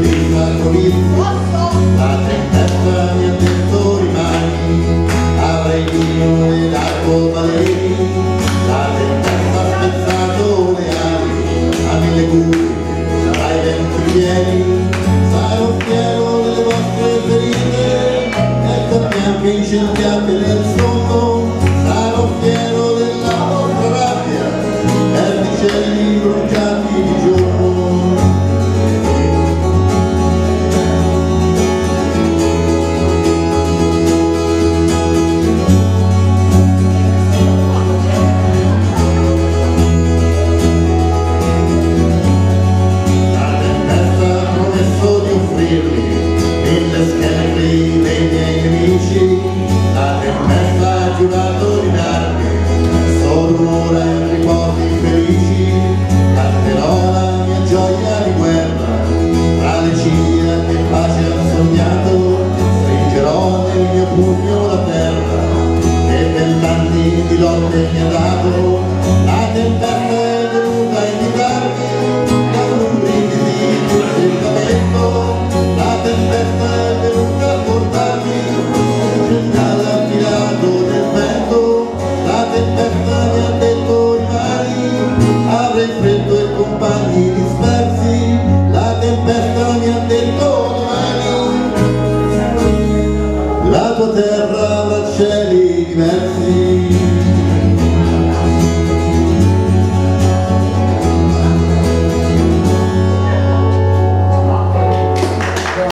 vista con la tempesta mi ha detto rimani avrei mille scheletri dei miei nemici. La tempesta ha di darmi solo un'ora e riposi felici. Canterò la mia gioia di guerra tra le ciglia che pace ho sognato. Stringerò nel mio pugno la terra che vent'anni di lotte mi ha dato. La tempesta avrei freddo e compagni dispersi. La tempesta mi ha detto domani, la tua terra.